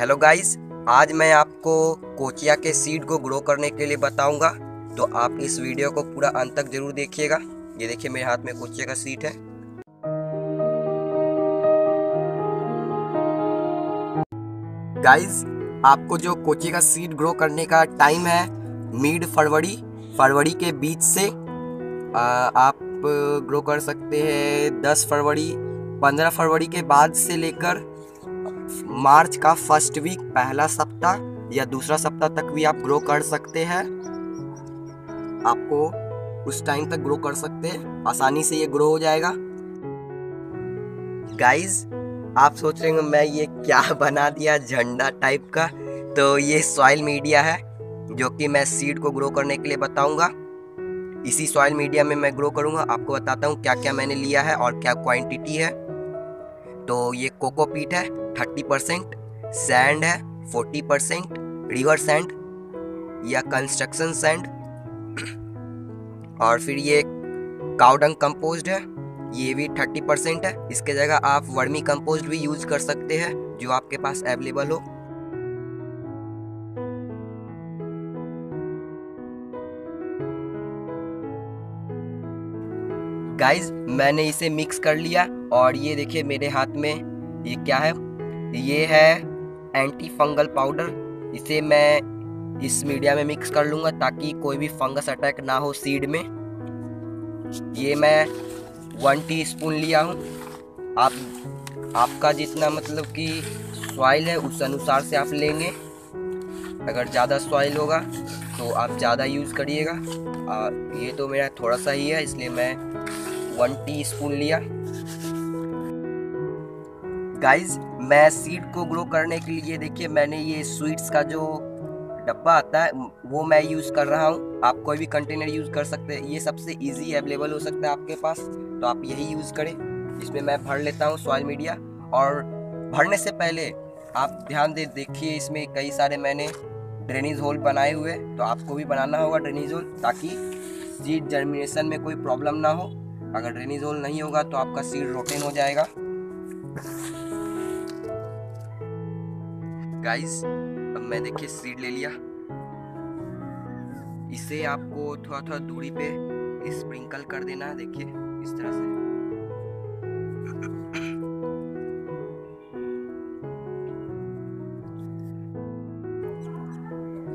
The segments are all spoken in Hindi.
हेलो गाइस आज मैं आपको कोचिया के सीड को ग्रो करने के लिए बताऊँगा। तो आप इस वीडियो को पूरा अंत तक ज़रूर देखिएगा। ये देखिए मेरे हाथ में कोचिया का सीड है। गाइस आपको जो कोचिया का सीड ग्रो करने का टाइम है मिड फरवरी फरवरी के बीच से आ, आप ग्रो कर सकते हैं 10 फरवरी 15 फरवरी के बाद से लेकर मार्च का फ़र्स्ट वीक पहला सप्ताह या दूसरा सप्ताह तक भी आप ग्रो कर सकते हैं। आपको उस टाइम तक ग्रो कर सकते हैं। आसानी से ये ग्रो हो जाएगा। गाइस आप सोच रहे होंगे, मैं ये क्या बना दिया झंडा टाइप का? तो ये सॉइल मीडिया है, जो कि मैं सीड को ग्रो करने के लिए बताऊँगा। इसी सॉइल मीडिया में मैं ग्रो करूँगा। आपको बताता हूँ क्या क्या मैंने लिया है और क्या क्वांटिटी है। तो ये कोकोपीट है थर्टी परसेंट सैंड है फोर्टी परसेंट रिवर सैंड या कंस्ट्रक्शन सैंड और फिर ये काउडंग कंपोस्ट है, ये भी थर्टी परसेंट है। इसके जगह आप वर्मी कंपोस्ट भी यूज़ कर सकते हैं, जो आपके पास अवेलेबल हो। गाइज़ मैंने इसे मिक्स कर लिया। और ये देखिए मेरे हाथ में ये क्या है? ये है एंटी फंगल पाउडर इसे मैं इस मीडिया में मिक्स कर लूँगा ताकि कोई भी फंगस अटैक ना हो सीड में। ये मैं वन टी स्पून लिया हूँ। आप, आपका जितना मतलब कि सॉइल है, उस अनुसार से आप लेंगे। अगर ज़्यादा सॉइल होगा तो आप ज़्यादा यूज़ करिएगा। ये तो मेरा थोड़ा सा ही है, इसलिए मैं वन टी स्पून लिया। गाइज़ मैं सीड को ग्रो करने के लिए देखिए, मैंने ये स्वीट्स का जो डब्बा आता है, वो मैं यूज़ कर रहा हूँ। आप कोई भी कंटेनर यूज़ कर सकते हैं। ये सबसे इजी अवेलेबल हो सकता है आपके पास। तो आप यही यूज़ करें इसमें मैं भर लेता हूँ सॉइल मीडिया और भरने से पहले आप ध्यान दे, देखिए इसमें कई सारे मैंने ड्रेनेज होल बनाए हुए तो आपको भी बनाना होगा ड्रेनेज होल ताकि सीड जर्मिनेशन में कोई प्रॉब्लम ना हो। अगर ड्रेनेज होल नहीं होगा तो आपका सीड रोटेन हो जाएगा। गाइस अब मैं देखिए सीड ले लिया। इसे आपको थोड़ा थोड़ा दूरी पे स्प्रिंकल कर देना है, देखिए, इस तरह से।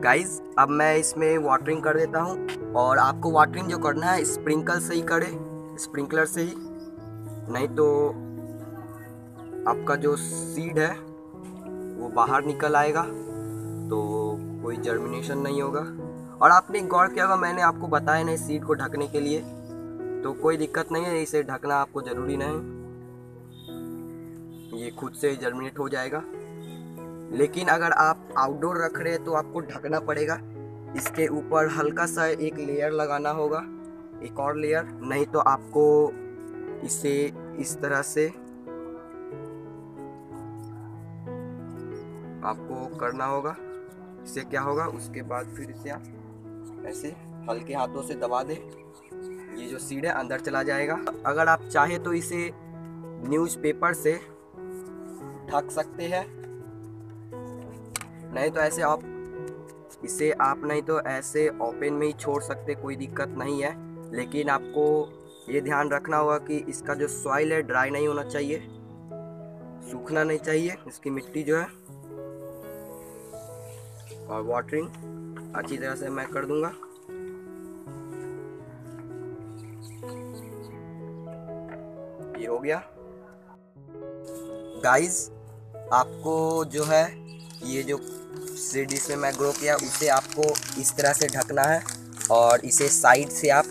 गाइस अब मैं इसमें वाटरिंग कर देता हूँ और आपको वाटरिंग जो करना है स्प्रिंकल से ही करे स्प्रिंकलर से ही। नहीं तो आपका जो सीड है वो बाहर निकल आएगा तो कोई जर्मिनेशन नहीं होगा। और आपने गौर किया होगा, मैंने आपको बताया नहीं सीड को ढकने के लिए तो कोई दिक्कत नहीं है, इसे ढकना आपको ज़रूरी नहीं। ये खुद से जर्मिनेट हो जाएगा। लेकिन अगर आप आउटडोर रख रहे हैं तो आपको ढकना पड़ेगा। इसके ऊपर हल्का सा एक लेयर लगाना होगा, एक और लेयर नहीं तो आपको इसे इस तरह से आपको करना होगा। इससे क्या होगा? उसके बाद फिर इसे आप ऐसे हल्के हाथों से दबा दें। ये जो सीड है, अंदर चला जाएगा। अगर आप चाहें तो इसे न्यूज़पेपर से ढक सकते हैं। नहीं तो ऐसे आप, इसे आप नहीं तो ऐसे ओपन में ही छोड़ सकते, कोई दिक्कत नहीं है। लेकिन आपको ये ध्यान रखना होगा कि इसका जो सॉइल है ड्राई नहीं होना चाहिए। सूखना नहीं चाहिए। इसकी मिट्टी जो है और वाटरिंग अच्छी तरह से मैं कर दूँगा। ये हो गया। गाइस आपको जो है, ये जो सीड इसमें मैं ग्रो किया, उसे आपको इस तरह से ढकना है और इसे साइड से आप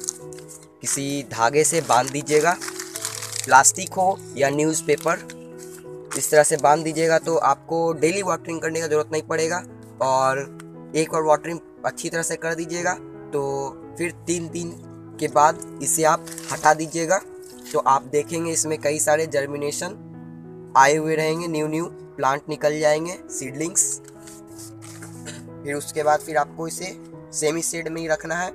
किसी धागे से बाँध दीजिएगा। प्लास्टिक हो या न्यूज़पेपर इस तरह से बाँध दीजिएगा तो आपको डेली वाटरिंग करने का ज़रूरत नहीं पड़ेगा। और एक और वाटरिंग अच्छी तरह से कर दीजिएगा। तो फिर तीन दिन के बाद इसे आप हटा दीजिएगा। तो आप देखेंगे इसमें कई सारे जर्मिनेशन आए हुए रहेंगे न्यू न्यू प्लांट निकल जाएँगे सीडलिंग्स फिर उसके बाद फिर आपको इसे सेमी सेड में ही रखना है।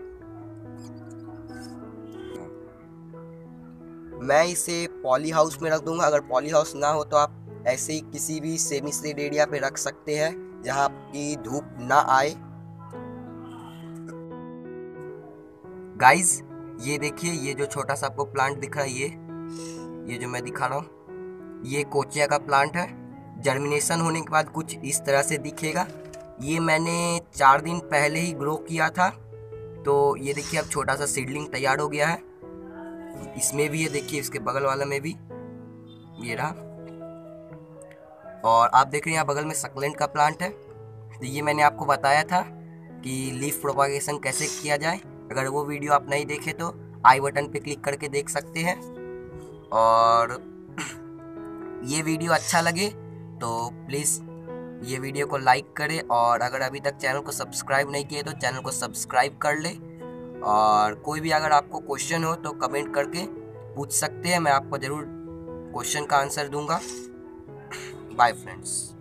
मैं इसे पॉली हाउस में रख दूँगा। अगर पॉली हाउस ना हो तो आप ऐसे ही किसी भी सेमी सेड एरिया पे रख सकते हैं। जहाँ आपकी धूप ना आए। गाइस ये देखिए, ये जो छोटा सा आपको प्लांट दिख रहा है, ये ये जो मैं दिखा रहा हूँ, ये कोचिया का प्लांट है। जर्मिनेशन होने के बाद कुछ इस तरह से दिखेगा। ये मैंने चार दिन पहले ही ग्रो किया था तो ये देखिए, अब छोटा सा सीडलिंग तैयार हो गया है। इसमें भी ये देखिए, इसके बगल वाला में भी ये रहा। और आप देख रहे हैं यहाँ बगल में सकलेंट का प्लांट है। तो ये मैंने आपको बताया था कि लीफ प्रोपागेशन कैसे किया जाए। अगर वो वीडियो आप नहीं देखे तो आई बटन पे क्लिक करके देख सकते हैं। और ये वीडियो अच्छा लगे तो प्लीज़ ये वीडियो को लाइक करें और अगर अभी तक चैनल को सब्सक्राइब नहीं किए तो चैनल को सब्सक्राइब कर ले। और कोई भी अगर आपको क्वेश्चन हो तो कमेंट करके पूछ सकते हैं। मैं आपको ज़रूर क्वेश्चन का आंसर दूँगा। Bye friends.